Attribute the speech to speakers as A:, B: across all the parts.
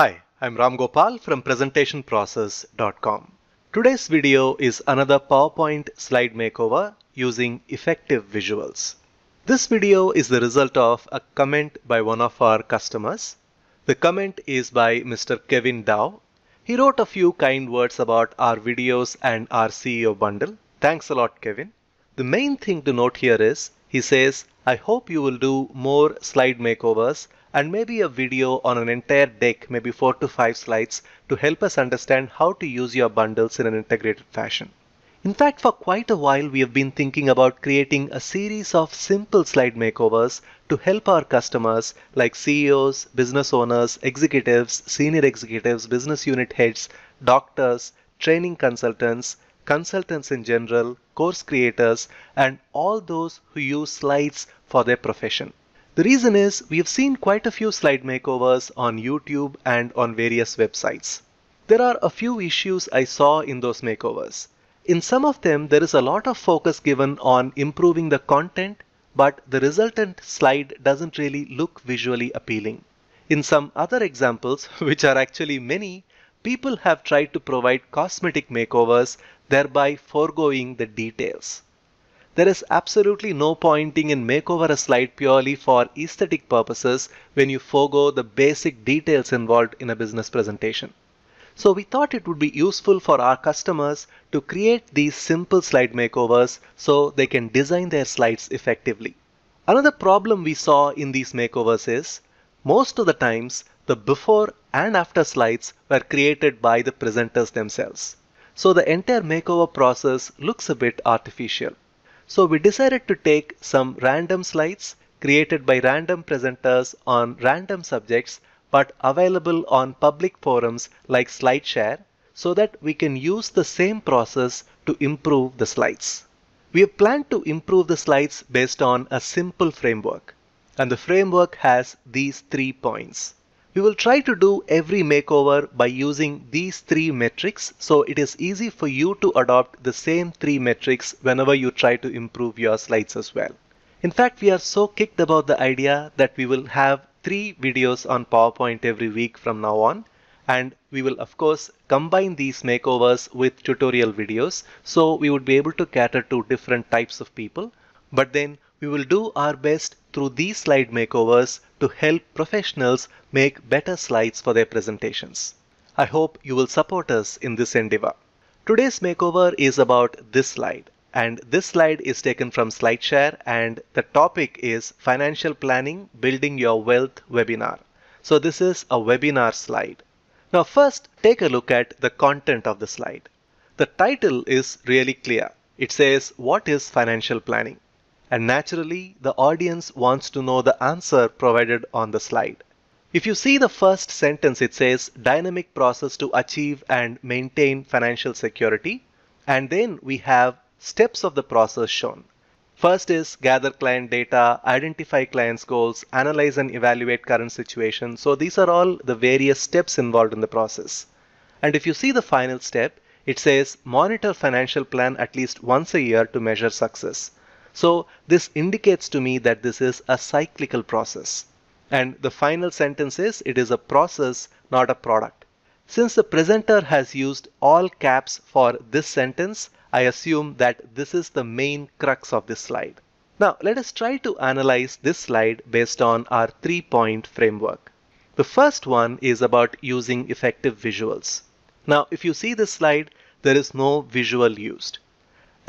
A: Hi, I'm Ram Gopal from presentationprocess.com. Today's video is another PowerPoint slide makeover using effective visuals. This video is the result of a comment by one of our customers. The comment is by Mr. Kevin Dow. He wrote a few kind words about our videos and our CEO bundle. Thanks a lot, Kevin. The main thing to note here is he says, I hope you will do more slide makeovers and maybe a video on an entire deck, maybe four to five slides to help us understand how to use your bundles in an integrated fashion. In fact, for quite a while, we have been thinking about creating a series of simple slide makeovers to help our customers like CEOs, business owners, executives, senior executives, business unit heads, doctors, training consultants, consultants in general, course creators, and all those who use slides for their profession. The reason is we have seen quite a few slide makeovers on YouTube and on various websites. There are a few issues I saw in those makeovers. In some of them, there is a lot of focus given on improving the content, but the resultant slide doesn't really look visually appealing. In some other examples, which are actually many, people have tried to provide cosmetic makeovers, thereby foregoing the details. There is absolutely no pointing in makeover a slide purely for aesthetic purposes when you forego the basic details involved in a business presentation. So we thought it would be useful for our customers to create these simple slide makeovers so they can design their slides effectively. Another problem we saw in these makeovers is most of the times the before and after slides were created by the presenters themselves. So the entire makeover process looks a bit artificial. So we decided to take some random slides created by random presenters on random subjects but available on public forums like SlideShare so that we can use the same process to improve the slides. We have planned to improve the slides based on a simple framework and the framework has these three points. We will try to do every makeover by using these three metrics so it is easy for you to adopt the same three metrics whenever you try to improve your slides as well. In fact, we are so kicked about the idea that we will have three videos on PowerPoint every week from now on. And we will of course combine these makeovers with tutorial videos. So we would be able to cater to different types of people. But then we will do our best through these slide makeovers to help professionals make better slides for their presentations. I hope you will support us in this endeavor. Today's makeover is about this slide. And this slide is taken from SlideShare and the topic is Financial Planning Building Your Wealth webinar. So this is a webinar slide. Now first take a look at the content of the slide. The title is really clear. It says what is financial planning? And naturally the audience wants to know the answer provided on the slide. If you see the first sentence, it says dynamic process to achieve and maintain financial security. And then we have steps of the process shown. First is gather client data, identify client's goals, analyze and evaluate current situation. So these are all the various steps involved in the process. And if you see the final step, it says monitor financial plan at least once a year to measure success. So this indicates to me that this is a cyclical process. And the final sentence is it is a process, not a product. Since the presenter has used all caps for this sentence, I assume that this is the main crux of this slide. Now let us try to analyze this slide based on our three point framework. The first one is about using effective visuals. Now if you see this slide, there is no visual used.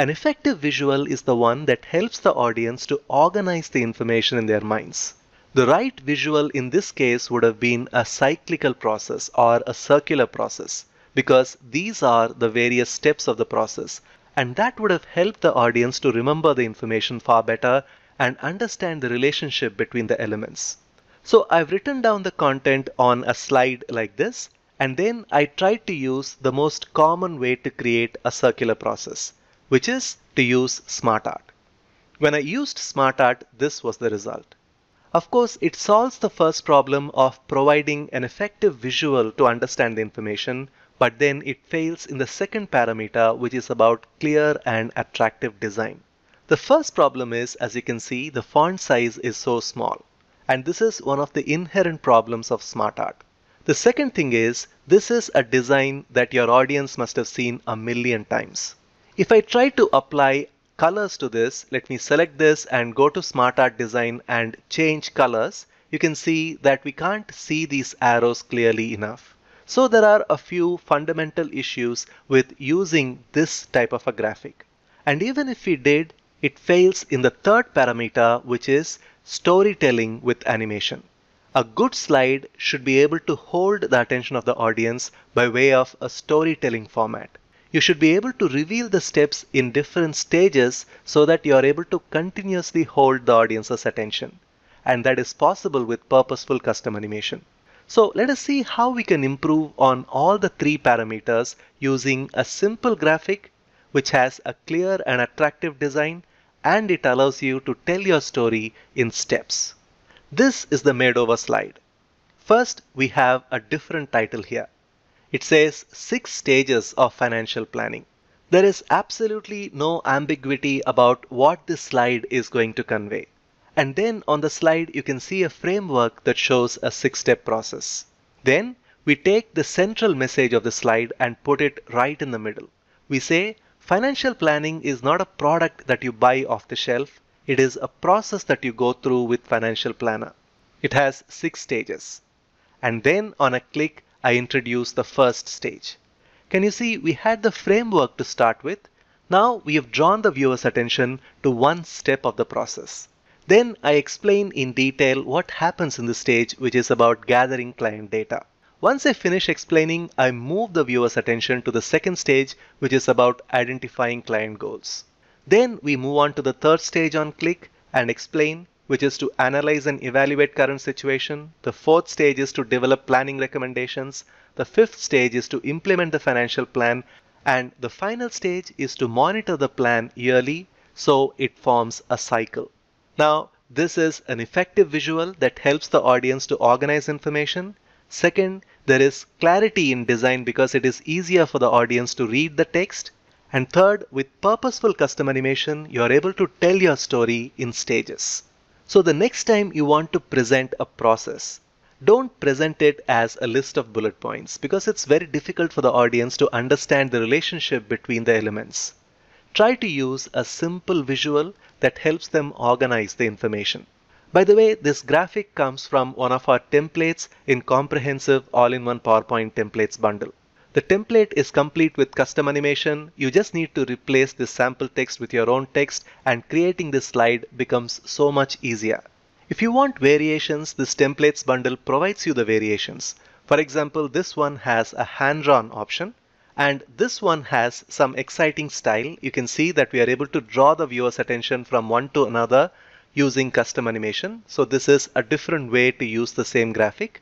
A: An effective visual is the one that helps the audience to organize the information in their minds. The right visual in this case would have been a cyclical process or a circular process because these are the various steps of the process and that would have helped the audience to remember the information far better and understand the relationship between the elements. So I've written down the content on a slide like this and then I tried to use the most common way to create a circular process which is to use SmartArt. When I used SmartArt, this was the result. Of course, it solves the first problem of providing an effective visual to understand the information, but then it fails in the second parameter, which is about clear and attractive design. The first problem is, as you can see, the font size is so small. And this is one of the inherent problems of SmartArt. The second thing is this is a design that your audience must have seen a million times. If I try to apply colors to this, let me select this and go to Smart Art Design and change colors, you can see that we can't see these arrows clearly enough. So there are a few fundamental issues with using this type of a graphic. And even if we did, it fails in the third parameter, which is storytelling with animation. A good slide should be able to hold the attention of the audience by way of a storytelling format. You should be able to reveal the steps in different stages so that you are able to continuously hold the audience's attention. And that is possible with purposeful custom animation. So let us see how we can improve on all the three parameters using a simple graphic which has a clear and attractive design and it allows you to tell your story in steps. This is the made over slide. First, we have a different title here. It says six stages of financial planning. There is absolutely no ambiguity about what this slide is going to convey. And then on the slide, you can see a framework that shows a six step process. Then we take the central message of the slide and put it right in the middle. We say financial planning is not a product that you buy off the shelf. It is a process that you go through with Financial Planner. It has six stages. And then on a click, I introduce the first stage. Can you see we had the framework to start with? Now we have drawn the viewer's attention to one step of the process. Then I explain in detail what happens in the stage which is about gathering client data. Once I finish explaining, I move the viewer's attention to the second stage which is about identifying client goals. Then we move on to the third stage on click and explain, which is to analyze and evaluate current situation. The fourth stage is to develop planning recommendations. The fifth stage is to implement the financial plan. And the final stage is to monitor the plan yearly so it forms a cycle. Now, this is an effective visual that helps the audience to organize information. Second, there is clarity in design because it is easier for the audience to read the text. And third, with purposeful custom animation, you are able to tell your story in stages. So the next time you want to present a process, don't present it as a list of bullet points because it's very difficult for the audience to understand the relationship between the elements. Try to use a simple visual that helps them organize the information. By the way, this graphic comes from one of our templates in comprehensive all-in-one PowerPoint templates bundle. The template is complete with custom animation. You just need to replace this sample text with your own text and creating this slide becomes so much easier. If you want variations, this templates bundle provides you the variations. For example, this one has a hand-drawn option and this one has some exciting style. You can see that we are able to draw the viewer's attention from one to another using custom animation. So this is a different way to use the same graphic.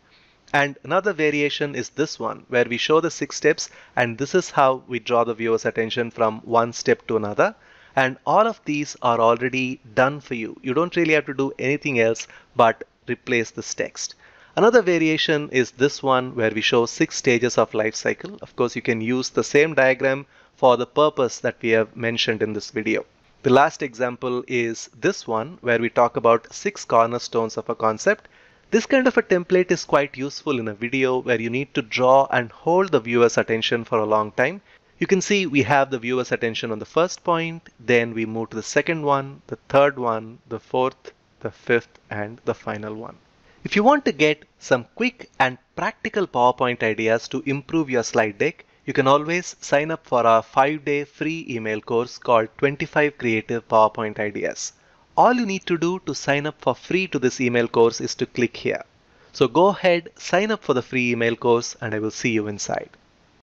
A: And another variation is this one where we show the six steps and this is how we draw the viewer's attention from one step to another. And all of these are already done for you. You don't really have to do anything else but replace this text. Another variation is this one where we show six stages of life cycle. Of course, you can use the same diagram for the purpose that we have mentioned in this video. The last example is this one where we talk about six cornerstones of a concept this kind of a template is quite useful in a video where you need to draw and hold the viewer's attention for a long time. You can see we have the viewer's attention on the first point, then we move to the second one, the third one, the fourth, the fifth, and the final one. If you want to get some quick and practical PowerPoint ideas to improve your slide deck, you can always sign up for our 5-day free email course called 25 Creative PowerPoint Ideas. All you need to do to sign up for free to this email course is to click here. So go ahead, sign up for the free email course and I will see you inside.